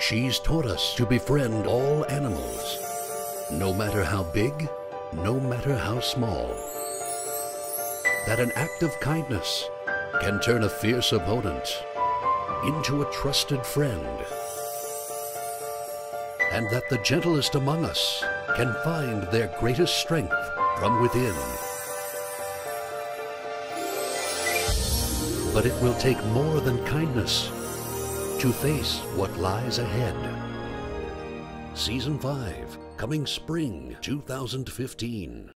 She's taught us to befriend all animals, no matter how big, no matter how small. That an act of kindness can turn a fierce opponent into a trusted friend. And that the gentlest among us can find their greatest strength from within. But it will take more than kindness to face what lies ahead. Season 5, coming spring 2015.